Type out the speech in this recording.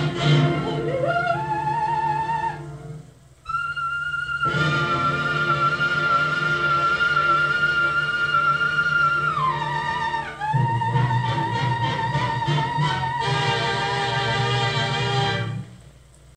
Música